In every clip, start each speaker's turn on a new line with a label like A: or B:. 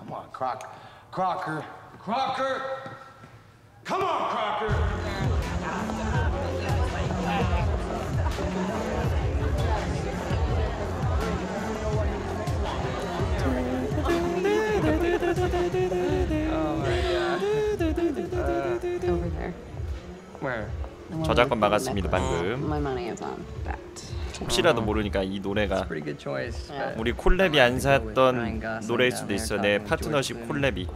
A: Come on, Croc. Crocker. Crocker. Come on, Crocker.
B: Over there.
A: Where?
B: The one
C: 저작권
B: with the
C: 막았습니다. 방금. 혹시라도 모르니까 이 노래가 우리 콜랩이 안
A: I
C: 샀던 노래일 수도 있어. 내 파트너십. 콜랩이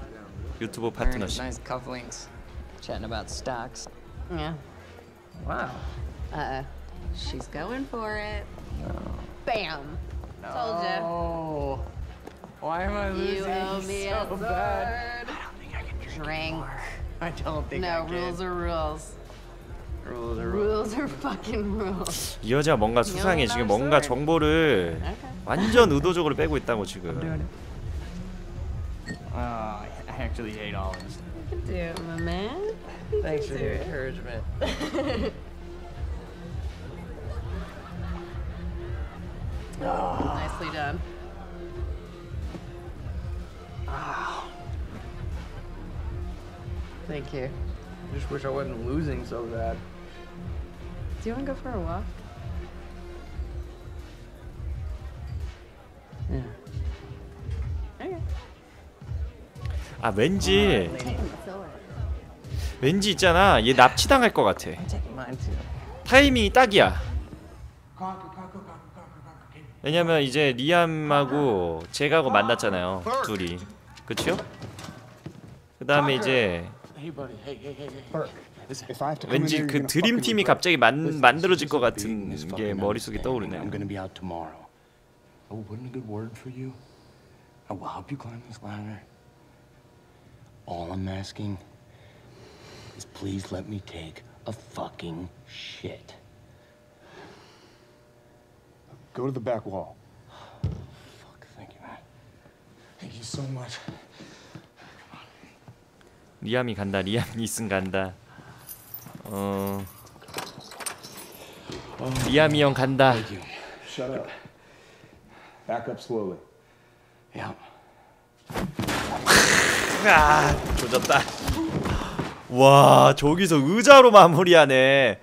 C: 유튜브 파트너십.
A: Chatting about stocks.
B: Yeah.
A: Wow.
B: Uh, she's going for it. Bam. Told ya.
A: Oh. Why am I losing
B: You owe me a
A: so
B: sword.
A: bad? I don't think I can drink
B: Drink.
A: more. I don't think I
B: No,
A: can.
B: rules are rules.
A: Rules are rules.
B: Rules are fucking rules.
C: 이 여자 뭔가 수상해. 지금 뭔가 정보를
B: Okay.
C: 완전 의도적으로 빼고 있다고 지금.
A: doing it. Oh, I actually hate olives.
B: You can do it, my man. You
A: Thanks for
B: it.
A: encouragement.
B: Nicely done. Thank you.
A: I just wish I wasn't losing so bad.
B: Do you want to go for a walk?
A: Yeah.
B: Okay.
C: 아 왠지. 왠지 있잖아. 얘 납치당할 것 같아. 타이밍이 딱이야. 왜냐면 이제 리암하고 잭하고 만났잖아요. 둘이. 그쵸? 그 다음에 이제
D: Hey, buddy. Hey, hey, hey, hey. Burke. If I have to come in
C: 왠지
D: there,
C: 그
D: you're gonna
C: 드림
D: fucking
C: 팀이
D: regret
C: 갑자기
D: it.
C: 만,
D: Listen,
C: 만들어질
D: this
C: 것
D: is a big
C: 같은 게
D: misfucking
C: 머릿속에
D: understanding.
C: 떠오르네요.
D: I'm gonna be out tomorrow. Oh, wouldn't a good word for you? I will help you climb this ladder. All I'm asking is please let me take a fucking shit. Go to the back wall. Fuck, thank you, man. Thank you so much.
C: 리암이 간다. 리암 이슨 간다. 어. 리암이 형 간다.
D: Shut up. Back up slowly. Yeah.
C: 아, 조졌다. 와, 저기서 의자로 마무리하네.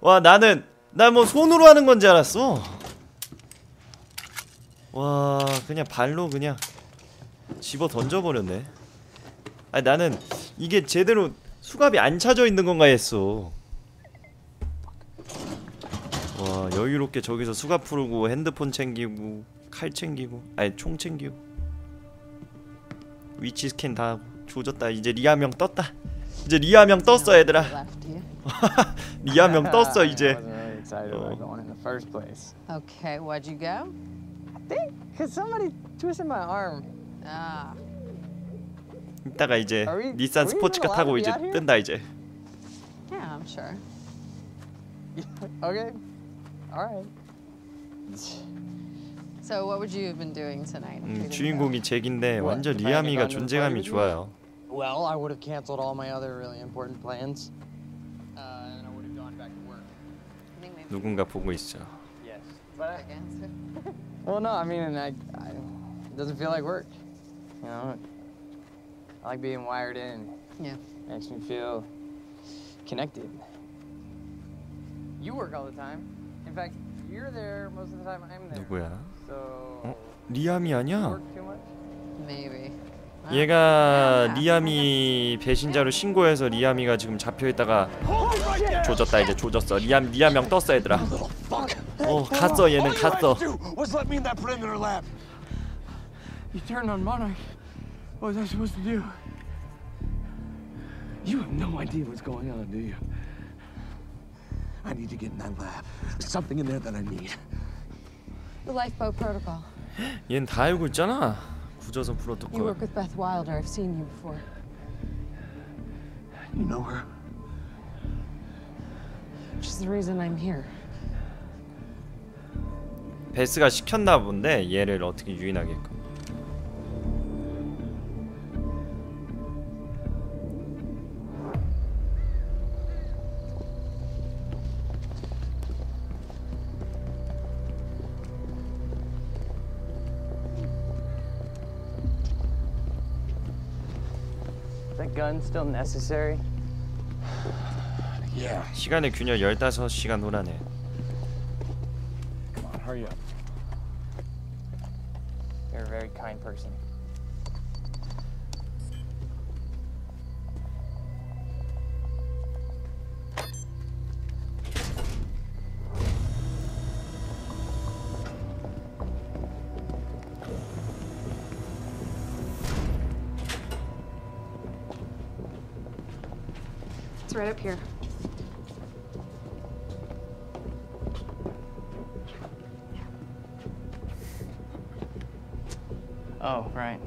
C: 와, 나는 나 뭐 손으로 하는 건줄 알았어. 와, 그냥 발로 그냥 집어 던져 버렸네. 아니 나는 이게 제대로 수갑이 안 차져 있는 건가 했어. 와, 여유롭게 저기서 수갑 풀고 핸드폰 챙기고 칼 챙기고 아니 총 챙기고 위치 스캔 다 하고 조졌다 이제 리암 형 떴다 이제 리암 형 떴어 얘들아. 리암 형 떴어 이제 Oh.
B: Okay, why'd you go?
A: I think because somebody twisted my arm.
B: Ah,
C: 이따가 이제 닛산 스포츠카 타고 이제? 뜬다 이제
B: yeah, I'm sure.
A: okay. All right.
B: So, what would you have been doing tonight?
C: 음, 주인공이 잭인데
A: What,
C: 완전
A: the
C: 존재감이? 좋아요
A: Well, I would have canceled all my other really important plans. Uh, and I would have gone back to work.
C: 누군가 보고 있어
A: Yes. But I, well, no, I mean, I, I, it doesn't feel like work. You know, I like being wired in.
B: Yeah.
A: Makes me feel connected. You work all the time. In fact, you're there most of the time I'm there.
C: 누구야
A: So.
C: 어? 리암이
A: you
C: 아니야
A: work too much?
B: Maybe.
C: 얘가 리암이 배신자로 신고해서 리암이가 지금 잡혀있다가 조졌다 이제 조졌어 리암 리암 형 떴어 얘들아 어 갔어 얘는 갔어.
A: You turned on Monarch. What was I supposed to do?
D: You have no idea what's going on, do you? I need to get in that lab. There's something in there that I need.
B: The lifeboat protocol.
C: 얘는 다 알고 있잖아 구조선
B: You
C: 프로토콜
B: work with Beth Wilder. I've seen you before.
D: You know her?
B: Which is the reason I'm here.
C: 베스가 시켰나 본데 얘를 어떻게 유인하게끔
A: Gun still necessary?
D: Yeah.
C: 시간의 균열 15시간 후라네.
D: Come on, hurry up.
A: You're a very kind person.
B: right up here.
A: Oh, right.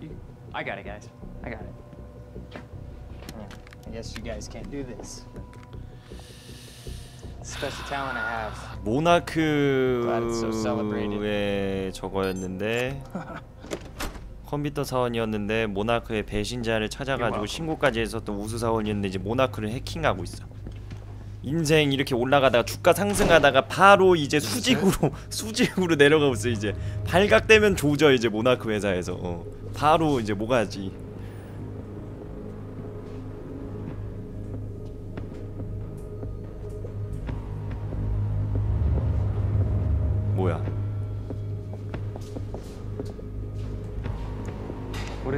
A: You, I got it, guys. I got it. Yeah, I guess you guys can't do this. Special talent I have. Glad it's so celebrated.
C: 모나크의 저거였는데 컴퓨터 사원이었는데 모나크의 배신자를 찾아가지고 신고까지 했었던 우수 사원이었는데 이제 모나크를 해킹하고 있어. 인생 이렇게 올라가다가 주가 상승하다가 바로 이제 수직으로 수직으로 내려가고 있어 이제 발각되면 조져 이제 모나크 회사에서 어. 바로 이제 뭐가지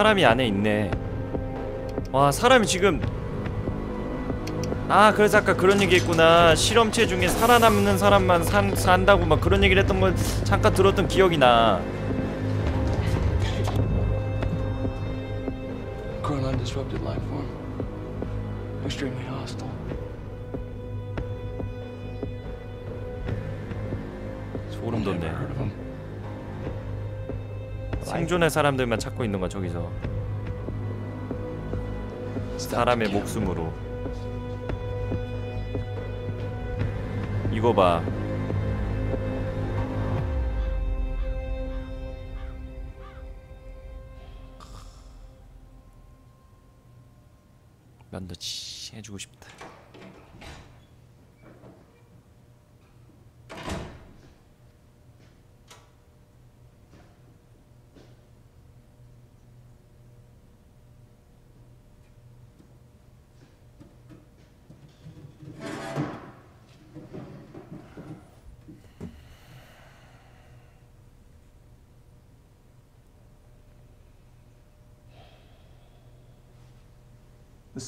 C: 사람이 안에 있네. 와 사람이 지금. 아 그래서 아까 그런 얘기 했구나. 실험체 중에 살아남는 사람만 산, 산다고 막 그런 얘기를 했던 건 잠깐 들었던 기억이 나.
D: Grown undisrupted life form. Extremely hostile.
C: 소름 돋네 생존의 사람들만 찾고 있는 거 저기서. 사람의 목숨으로. 이거 봐. 면도치 해주고 싶다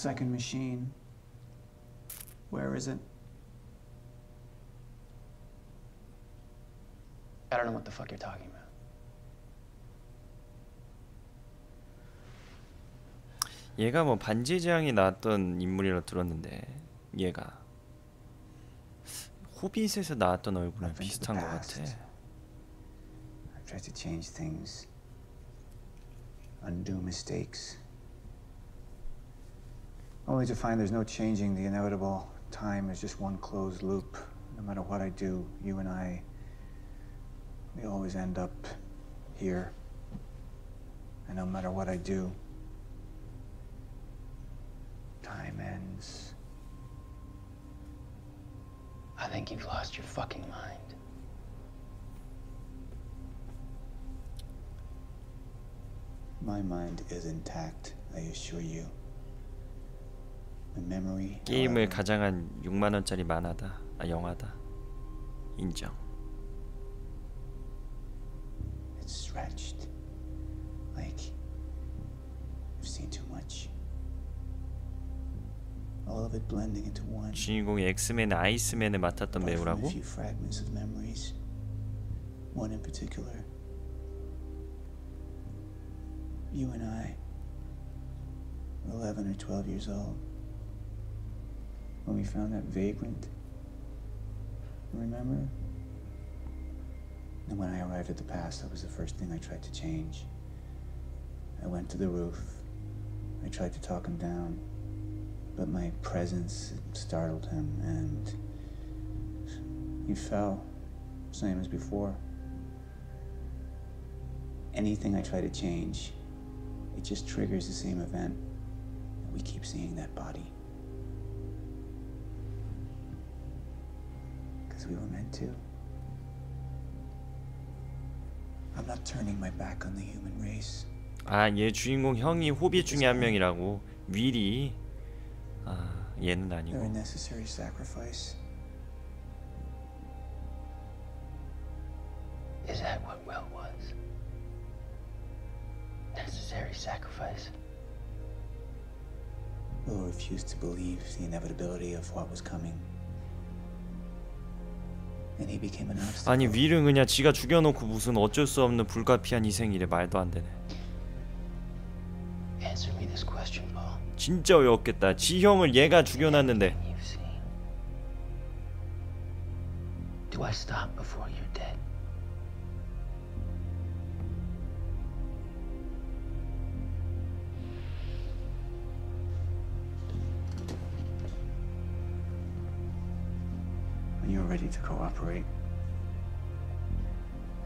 E: second machine. Where is it?
A: I don't know what the fuck you're talking about.
C: 얘가 뭐 반지의 제왕이 나왔던 인물이라 들었는데 얘가 호빗에서 나왔던 얼굴이랑 비슷한
E: the
C: 것. 같아.
E: I've tried to change things, undo mistakes, only to find there's no changing the inevitable. Time is just one closed loop. No matter what I do, you and I, we always end up here. And no matter what I do, time ends.
A: I think you've lost your fucking mind.
E: My mind is intact, I assure you.
C: 게임을 가장한 6만 원짜리 만화다. 아 영화다. 인정.
E: It's stretched. Like you've seen too much. All of it blending into one.
C: 주인공이 엑스맨의 아이스맨을 맡았던 배우라고?
E: A few fragments of memories. One in particular. You and I were 11 or 12 years old when we found that vagrant. Remember? And when I arrived at the past, that was the first thing I tried to change. I went to the roof. I tried to talk him down, but my presence startled him and he fell, same as before. Anything I try to change, it just triggers the same event. We keep seeing that body. Because we were meant to. I'm not turning my back on the human race.
C: 아, 얘 주인공 형이 호비 중에 한 명이라고. 윌이. 아, 얘는
E: They're a
C: 아니고.
E: necessary sacrifice.
D: Is that what Will was? Necessary sacrifice.
E: Will refused to believe the inevitability of what was coming.
C: 아니, 윌은 그냥 지가 죽여놓고 무슨 어쩔 수 없는 불가피한 희생이래. 말도 안 되네.
D: Answer me this question, Paul.
C: 진짜 어이없겠다. 지 형을 얘가 죽여놨는데.
D: Do I stop before you're
E: ready to cooperate,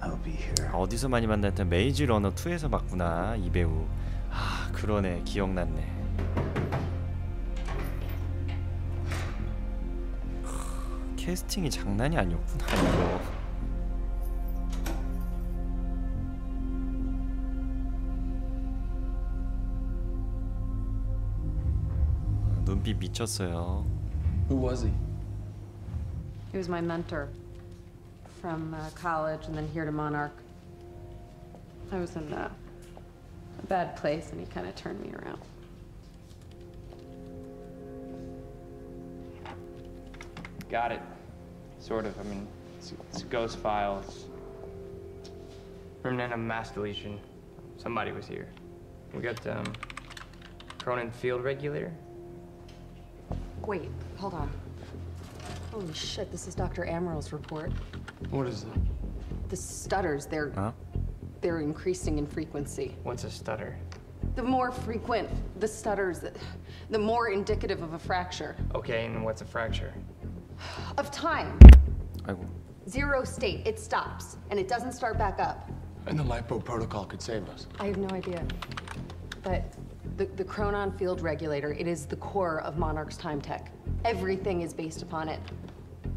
E: I'll be here.
C: 어디서 많이 만났던 메이즈 러너 2에서 봤구나 이 배우. 아 그러네. 기억났네. 크, 캐스팅이 장난이 아니었구나 이거. 아, 눈빛 미쳤어요.
F: Who was he?
B: He was my mentor from uh, college and then here to Monarch. I was in uh, a bad place and he kind of turned me around.
G: Got it. Sort of. I mean, it's, it's Ghost Files. Remnant of mass deletion. Somebody was here. We got um, Cronin Field Regulator.
B: Wait, hold on. Holy shit, this is Dr. Ameral's report.
F: What is it?
B: The stutters, they're...
C: Huh?
B: They're increasing in frequency.
G: What's a stutter?
B: The more frequent the stutters, the more indicative of a fracture.
G: Okay, and what's a fracture?
B: Of time.
C: I will.
B: Zero state. It stops, and it doesn't start back up.
F: And the LiPo protocol could save us.
B: I have no idea. But the, the chronon field regulator, it is the core of Monarch's time tech. Everything is based upon it.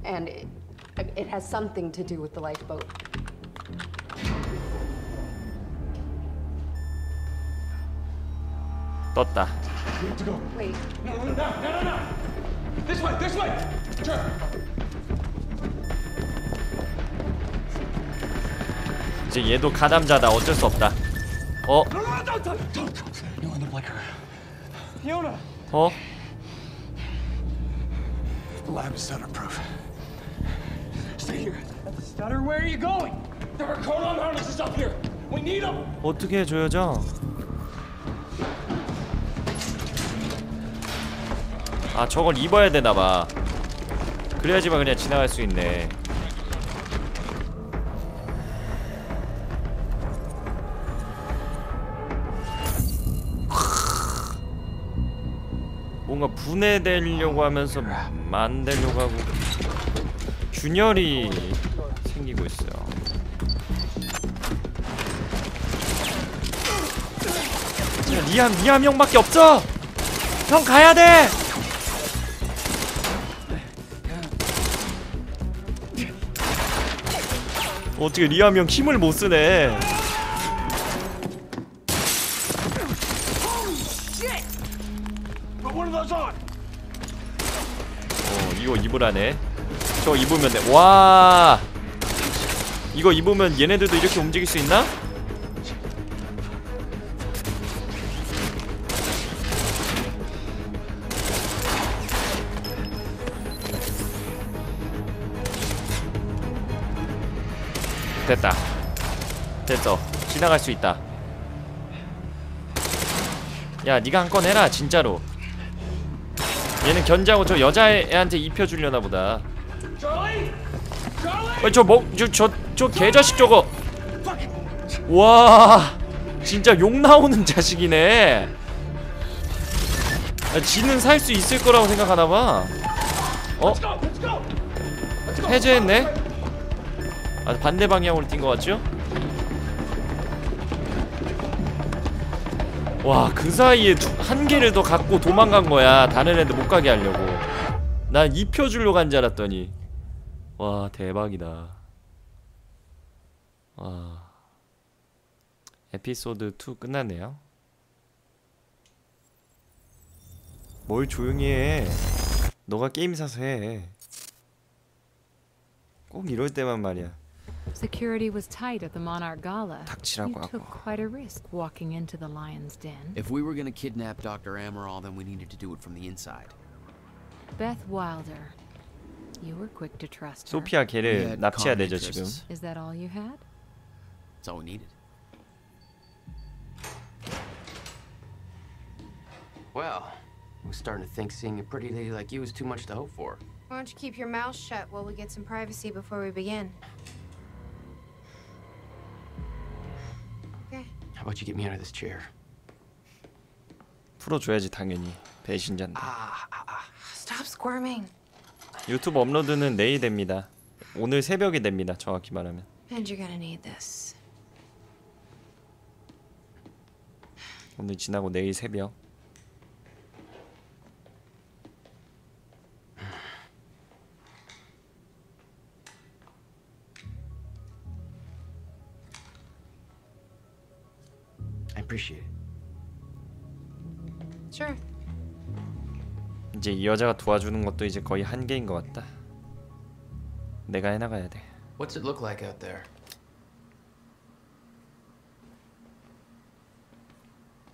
B: And it, it has something to do with the lifeboat.
C: 떴다
B: Wait,
F: This way, this way! Sure.
C: 이제 얘도 가담자다 어쩔 수 없다 어?
F: No, The lab is stutter-proof. Stay here.
G: Stutter, where are you going?
F: There are Chronon harnesses up here. We need them.
C: 어떻게 해줘야죠? 아 저걸 입어야 되나봐 그래야지만 그냥 지나갈 수 있네 분해되려고 하면서 만들려고 하고 균열이 생기고 있어요 야, 리암 리암 형밖에 없어. 형 가야 돼. 어떻게 리암 형 힘을 못 쓰네. 이거 입으라네. 저 입으면 돼. 와. 이거 입으면 얘네들도 이렇게 움직일 수 있나? 됐다. 됐어. 지나갈 수 있다. 야, 네가 한 건 해라, 진짜로. 얘는 견제하고 저 여자애한테 입혀주려나 보다.
F: Charlie?
C: 어이, 저 뭐, 저, 저, 저 개자식 저거. 와, 진짜 욕 나오는 자식이네. 아, 지는 살 수 있을 거라고 생각하나 봐. 어? 해제했네? 아, 반대 방향으로 뛴거 같죠? 와, 그 사이에 두, 한 개를 더 갖고 도망간 거야. 다른 애들 못 가게 하려고. 난 입혀주려고 간줄 알았더니. 와, 대박이다. 와. 에피소드 2 끝났네요. 뭘 조용히 해. 너가 게임 사서 해. 꼭 이럴 때만 말이야.
H: Security was tight at the Monarch Gala.
C: 닥치라고
H: You took
C: 하고.
H: quite a risk walking into the lion's den.
I: If we were gonna kidnap Dr. Amaral, then we needed to do it from the inside.
H: Beth Wilder. You were quick to trust her.
C: 소피아
I: We
C: 걔를
I: had
C: 납치해야
I: common
C: 되죠 지금.
I: interests.
H: Is that all you had?
I: That's all we needed.
J: Well, I was starting to think seeing a pretty lady like you was too much to hope for.
K: Why don't you keep your mouth shut while we get some privacy before we begin?
J: About you get me out of this chair?
C: 풀어줘야지 당연히 배신자인데.
K: Stop squirming.
C: 유튜브 업로드는 내일 됩니다. 오늘 새벽에 됩니다. 정확히 말하면.
K: And you're gonna need this.
C: 오늘 지나고 내일 새벽.
J: appreciate it.
K: Sure.
C: 이제 이 여자가 도와주는 것도 이제 거의 한계인 것 같다. 내가 해나가야 돼.
J: What's it look like out there?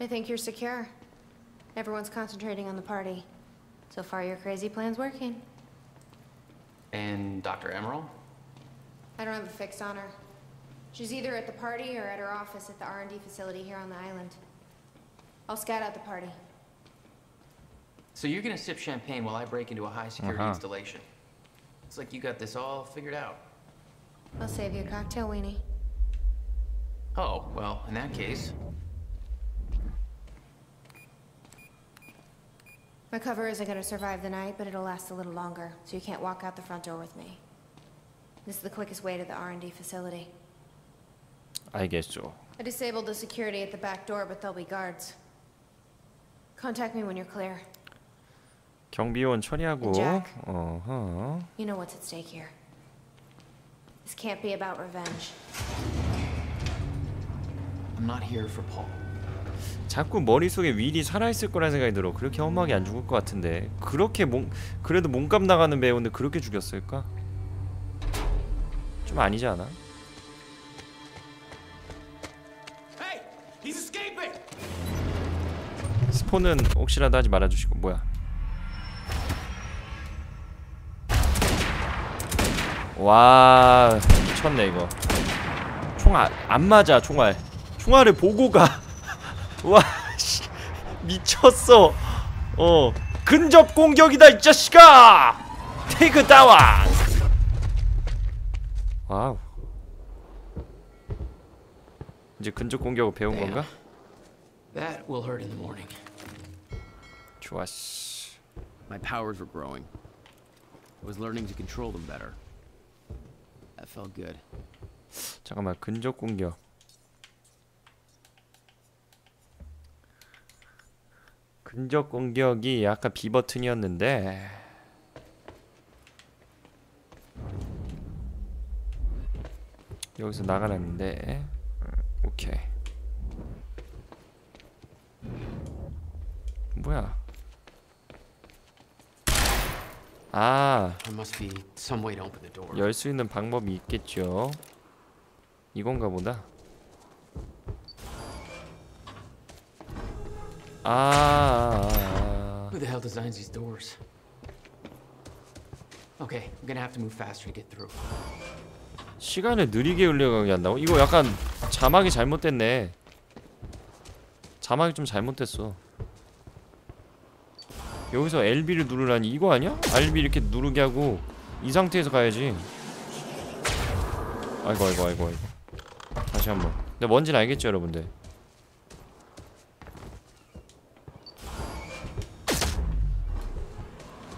K: I think you're secure. Everyone's concentrating on the party. So far, your crazy plan's working.
J: And Dr. Emerald?
K: I don't have a fix on her. She's either at the party or at her office at the R&D facility here on the island. I'll scout out the party.
J: So you're gonna sip champagne while I break into a high security
C: Uh-huh.
J: installation. It's like you got this all figured out.
K: I'll save you a cocktail, Weenie.
J: Oh, well, in that case,
K: My cover isn't gonna survive the night, but it'll last a little longer, so you can't walk out the front door with me. This is the quickest way to the R&D facility.
C: 알겠죠.
K: I disabled the security at the back door, but there'll be guards. Contact me when you're clear.
C: 경비원 처리하고.
K: Jack.
C: 어허.
K: You know what's at stake here. This can't be about revenge.
J: I'm not here for Paul.
C: 자꾸 머릿속에 윌이 살아있을 거란 생각이 들어. 그렇게 험하게 안 죽을 것 같은데. 그렇게 몸 그래도 몸값 나가는 배우인데 그렇게 죽였을까? 좀 아니지 않아? 스폰은 혹시라도 하지 말아주시고 뭐야? 와 미쳤네 이거. 총알 안 맞아 총알. 총알을 보고 가. 와 씨, 미쳤어. 어 근접 공격이다 이 자식아. takedown. 와우. 이제 근접 공격을 배운. 건가?
J: That will hurt in the morning.
C: 좋았어.
I: My powers were growing. I was learning to control them better. That felt good.
C: 잠깐만 근접 공격 근접 공격이 아까 B 버튼이었는데 여기서 나가라는데 음, 오케이 뭐야 아
J: There must be some way to open the door.
C: 열수 있는 방법이 있겠죠. 이건가 보다. 아,
J: Who the hell designs these doors? Okay, I'm gonna have to move faster to get through.
C: 시간을 느리게 흘려가게 한다고? 이거 약간 자막이 잘못됐네. 자막이 좀 잘못됐어. 여기서 LB를 누르라니 이거 아니야? RB 이렇게 누르게 하고 이 상태에서 가야지. 아이고 아이고 아이고 아이고. 다시 한번. 근데 뭔지는 알겠죠, 여러분들.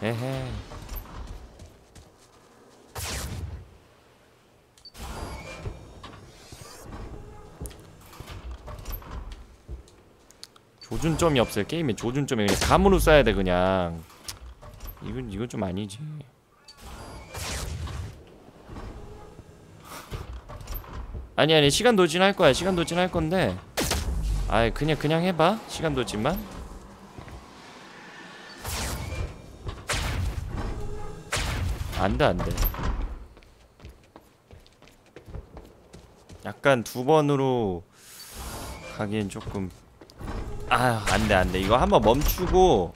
C: 에헤. 조준점이 없어요. 게임에 조준점이 그냥 감으로 쏴야 돼 그냥. 이건 이건 좀 아니지. 아니 아니 시간 돌진할 거야. 시간 돌진할 건데. 아이 그냥 그냥 해봐. 시간 돌진만. 안돼 안돼. 약간 두 번으로 가기엔 조금 아 안돼 안돼. 이거 한번 멈추고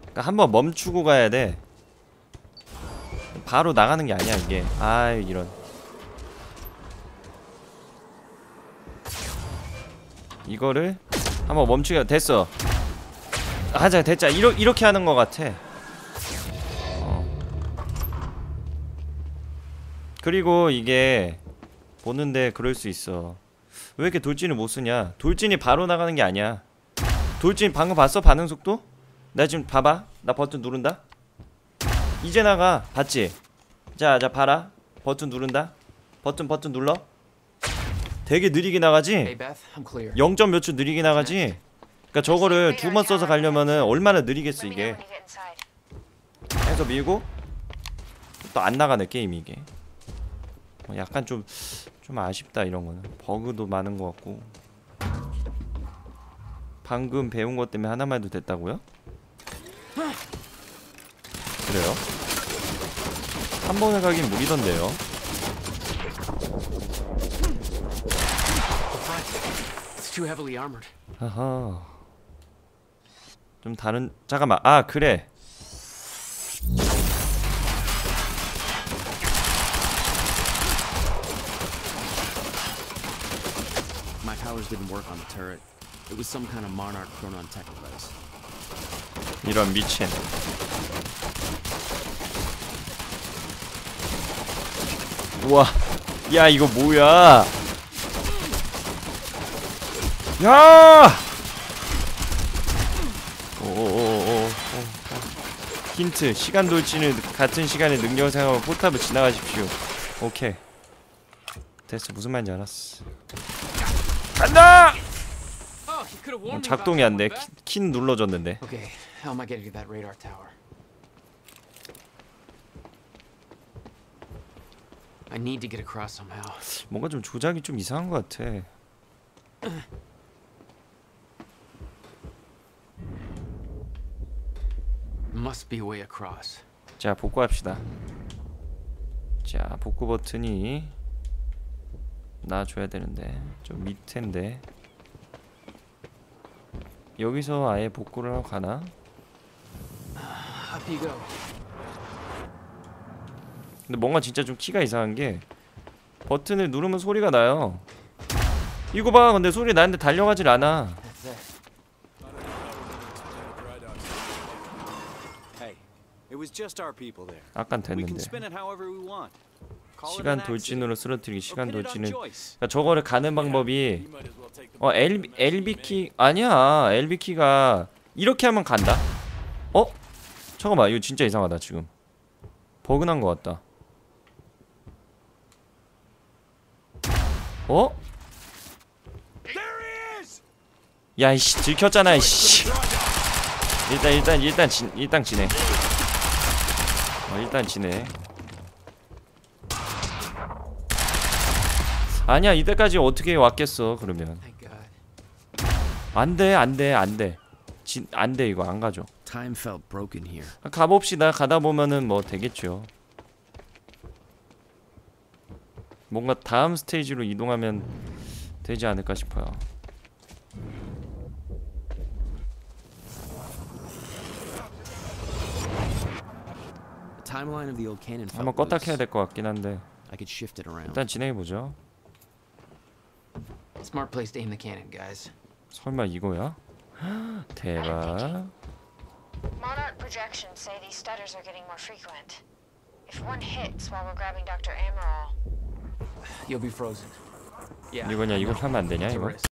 C: 그러니까 한번 멈추고 가야 돼. 바로 나가는 게 아니야 이게. 아 이런. 이거를 한번 멈추게 됐어. 하자 됐자. 이러, 이렇게 하는 것 같아. 어. 그리고 이게 보는데 그럴 수 있어 왜 이렇게 돌진을 못 쓰냐? 돌진이 바로 나가는 게 아니야. 돌진 방금 봤어? 반응 속도? 나 지금 봐봐. 나 버튼 누른다. 이제 나가. 봤지? 자자 봐라. 버튼 누른다. 버튼 버튼 눌러. 되게 느리게 나가지?
J: Hey, Beth, I'm clear.
C: 0. 몇초 느리게 나가지? 그니까 저거를 두 번 써서 가려면은 얼마나 느리겠어 이게? 해서 밀고. 또 안 나가네 게임이 이게. 어, 약간 좀 좀 아쉽다 이런 거는 버그도 많은 것 같고 방금 배운 것 때문에 하나만 해도 됐다고요? 그래요? 한 번에 가긴 무리던데요. 하하 좀 다른 잠깐만 아 그래
I: My on the turret. It was some kind of Monarch Chronon tech device.
C: 이런 미친 우와 야 이거 뭐야 야 힌트 시간 돌진을 같은 시간에 능력 사용하고 포탑을 지나가십시오 오케이 됐어 무슨 말인지 알았어 간다
J: Oh, you could have
C: 어, 작동이 안돼
J: one, Beth.
C: 키 눌러줬는데
J: Okay, how am I getting to that radar tower? I need to get across somehow.
C: 뭔가 좀 조작이 좀 이상한 것 같아
J: Must be a way across.
C: 자 복구합시다 자 복구 버튼이 놔줘야 되는데 좀 밑인데 여기서 아예 복구를 하고 가나? 근데 뭔가 진짜 좀 키가 이상한 게 버튼을 누르면 소리가 나요. 이거 봐. 근데 소리 나는데 달려가질 않아. 아깐 됐는데 시간 돌진으로. 쓰러뜨리기 시간
F: it on
C: 돌진은. 그러니까 저거를 가는 방법이 어 L LB 키 아니야 LB 키가 이렇게 하면 간다. 어? 잠깐만 이거 진짜 이상하다 지금. 버그난 것 같다. 어? 야 이씨 들켰잖아 이씨. 일단 일단 일단 진 일단 지내. 어 일단 지내. 아니야 이때까지 어떻게 왔겠어 그러면. 안돼 안돼 안돼 진 안돼 이거 안 가죠
I: Time felt broken here.
C: 가봅시다 가다 보면은 뭐 되겠죠 뭔가 다음 스테이지로 이동하면 되지 않을까 싶어요
I: The timeline of the old cannon
C: 한번 껐다 켜야. 될 것 같긴 한데
I: I could shift it around.
C: 일단 진행해보죠
J: Smart place to aim the cannon, guys.
C: 설마 이거야? 대박
K: Monarch projections say these stutters are getting more frequent. If one hits while we're grabbing Dr. Amaral,
J: You'll be frozen. Yeah.
C: 이거냐 이걸 하면 안 되냐
J: It's a
C: 이거
J: risk.